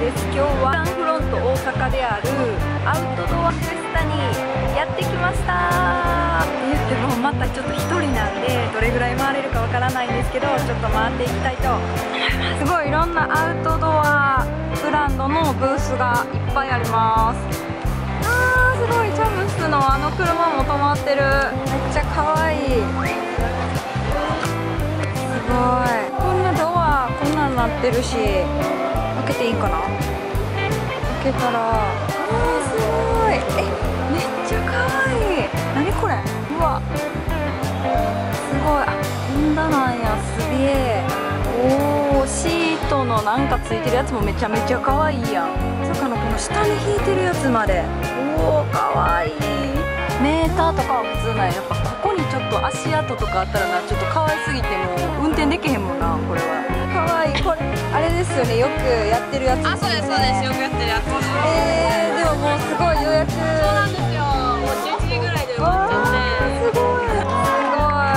です。今日はランフロント大阪であるアウトドアフェスタにやってきました。って言ってもまたちょっと1人なんでどれぐらい回れるかわからないんですけどちょっと回っていきたいと。思いますすごいいろんなアウトドアブランドのブースがいっぱいあります。あーすごい。チャムスのあの車も止まってる。めっちゃ可愛いってるし開けていいかな？開けたらあーすごい。えめっちゃ可愛い。何これ？うわ。すごい。あホンダなんや。すげえ。おおシートのなんかついてるやつもめちゃめちゃ可愛いいやん。まさかのこの下に引いてるやつまで。おお可愛いい。メーターとかは普通なんや。やっぱここにちょっと足跡とかあったらなちょっと可愛すぎてもう運転できへんもんなこれは。可愛いこれあれですよねよくやってるやつあ、そうです、そうです。よくやってるやつ。そうえー、でももうすごい予約なんですよ。もう11時ぐらいで埋まっちゃって。すごいすごい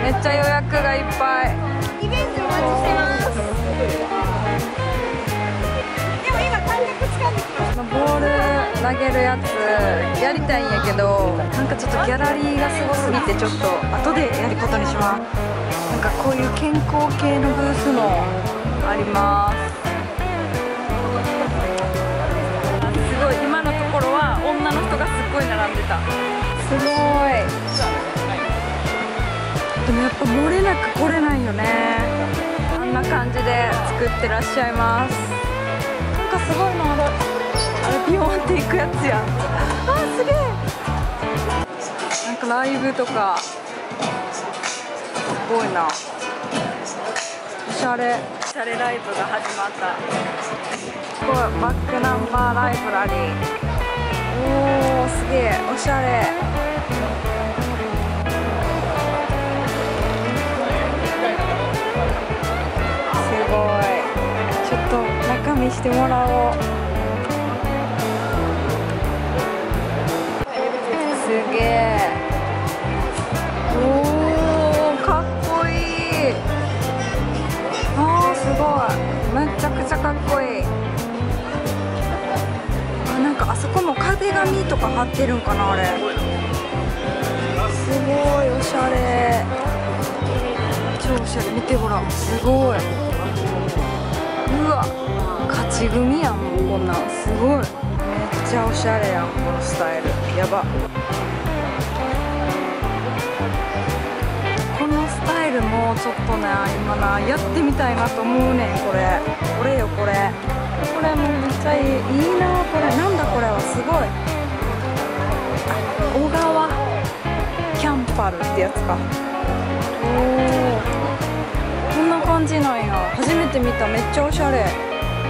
めっちゃ予約がいっぱいイベントお待ちしてます。でも今感覚つかんできましボール投げるやつやりたいんやけどなんかちょっとギャラリーがすごすぎてちょっと後でやることにしますなんかこういう健康系のブースもあります。すごい。今のところは女の人がすっごい並んでた。すごい。でもやっぱ漏れなく来れないよね。あんな感じで作ってらっしゃいます。なんかすごいの。あるあれビヨンっていくやつやあーすげえ。なんかライブとかごいな。おしゃれ。おしゃれライブが始まった。すごいバックナンバーライブラリー。おーすげえ。おしゃれ。すごい。ちょっと中見してもらおう。紙とか貼ってるんかなあれ。すごいおしゃれ。超おしゃれ。見てほらすごい。うわ勝ち組やんもうこんなん。すごい。めっちゃおしゃれやんこのスタイル。やば。このスタイルもちょっとね今なやってみたいなと思うねんこれ。これよこれ。これもめっちゃいい。いいなこれ。なんだこれはすごい。パルってやつか。おおこんな感じなんや。初めて見た。めっちゃおしゃれ。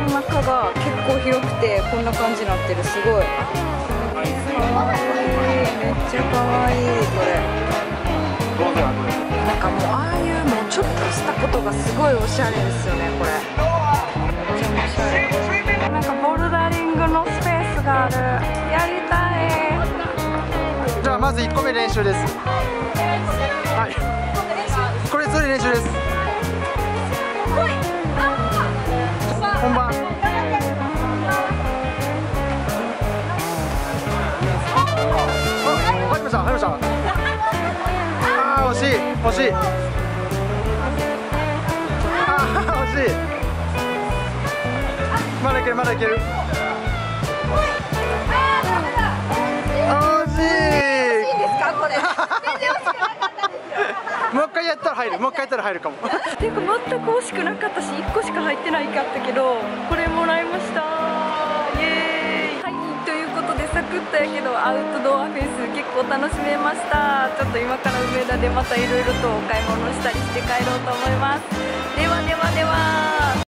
お腹が結構広くてこんな感じになってる。すごい。かわい。いめっちゃかわいいこれ。なんかもうああいうもうちょっとしたことがすごいおしゃれですよねこれ。めっちゃおしゃれ。なんかボルダリングのスペースがある。やりたい。じゃあまず1個目練習ですはい。これそれ練習です。本番。あ入りました入りました。あー惜しい惜しい。あー惜しい。まだいけるまだいける。入る。もう一回やったら入るかも。ていうか全く惜しくなかったし1個しか入ってないかったけどこれもらいました。イエーイ。はいということでサクッとやけどアウトドアフェス結構楽しめました。ちょっと今から梅田でまたいろいろとお買い物したりして帰ろうと思います。ではではでは。